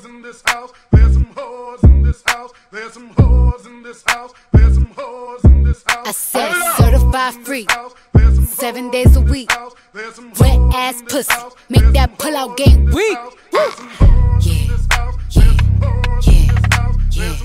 whores in this house. There's some whores in this house. There's some whores in this house. There's some whores in this house. I said certified free. Seven days a week. Wet ass pussy. Make that pull out game weak. Yeah, yeah, yeah, yeah.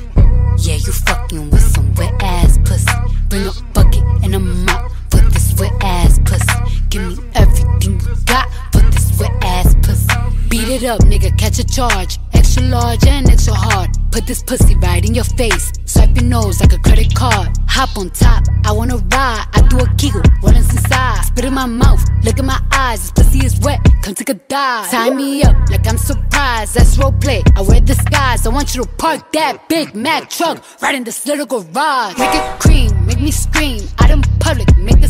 Yeah, you fucking with some wet ass pussy. Bring a bucket and a mop for this wet ass pussy. Give me everything you got for this wet ass pussy. Beat it up, nigga, catch a charge. Extra large and extra hard. Put this pussy right in your face. Swipe your nose like a credit card. Hop on top, I wanna ride. I do a giggle, is inside? Spit in my mouth, look in my eyes. This pussy is wet, come take a dive. Tie me up like I'm surprised. That's roleplay. I wear disguise. I want you to park that Big Mac truck right in this little garage. Make it cream, make me scream. Out in public, make a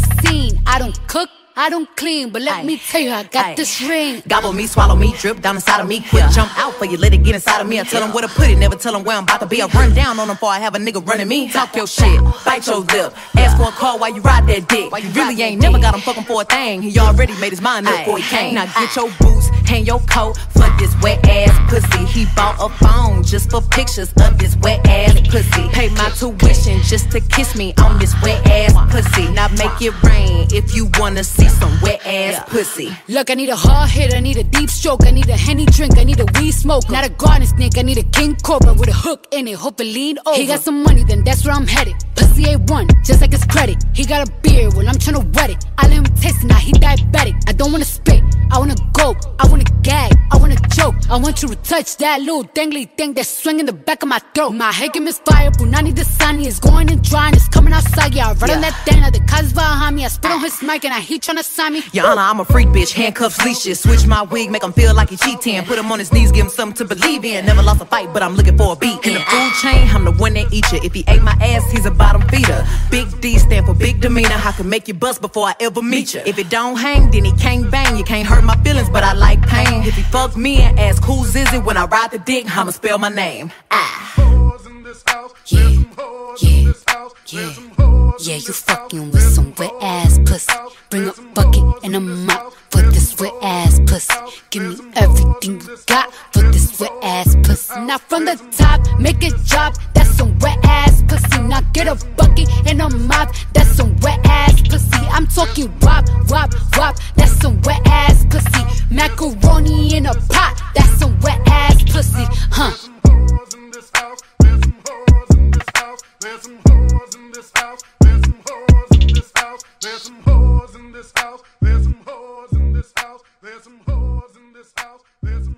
I don't clean, but let Aye. me tell you, I got Aye. this ring. Gobble me, swallow me, drip down inside of me. Quick jump out for you, let it get inside of me. I tell them where to put it, never tell them where I'm about to be. I run down on them before I have a nigga running me. Talk your shit, bite your lip. Ask for a call while you ride that dick. Why you really ain't never got him fucking for a thing. He already made his mind up before he came. Now get your boots, hang your coat for this wet ass pussy. He bought a phone just for pictures of this wet ass pussy. Pay my tuition just to kiss me on this wet ass pussy. Now make it rain if you wanna see some wet ass pussy. Look, I need a hard hit, I need a deep stroke, I need a henny drink, I need a weed smoke. Not a garden snake, I need a king cobra with a hook in it, hope it lean over. He got some money, then that's where I'm headed. Pussy A1, just like his credit. He got a beard, well, I'm tryna wet it. I let him taste it, now he diabetic. I don't wanna spit, I wanna go, I wanna gag, I wanna choke. I want you to touch that little dangly thing that's swinging the back of my throat. My head game is fire, Punani the sunny is going and drying, it's coming outside, yeah. I run on that thing, now the cuz behind me. I spit on his mic and I he tryna sign me. Honor, I'm a freak bitch, handcuffs, leashes. Switch my wig, make him feel like he cheating. Put him on his knees, give him something to believe in. Never lost a fight, but I'm looking for a beat. In the food chain, I'm the one that eat you. If he ate my ass, he's a bottom feeder. Big D stand for big demeanor. I can make you bust before I ever meet you. If it don't hang, then he can't bang. You can't hurt my feelings, but I like pain. If he fuck me and ask who's is it when I ride the dick, I'ma spell my name. Ah. whores in this house. Yeah, There's some whores in yeah, yeah, There's some whores yeah. You fucking with some wet ass pussy. Bring a bucket and a mop for this wet ass pussy. Give me everything you got for this wet ass pussy. Now from the top, make it drop. That's some wet ass pussy. Now get a bucket and a mop. That's some wet ass pussy. I'm talking wop, wop, wop. That's some wet ass pussy. Macaroni in a pot. There's some hoes in this house. There's some hoes in this house. There's some hoes in this house. There's some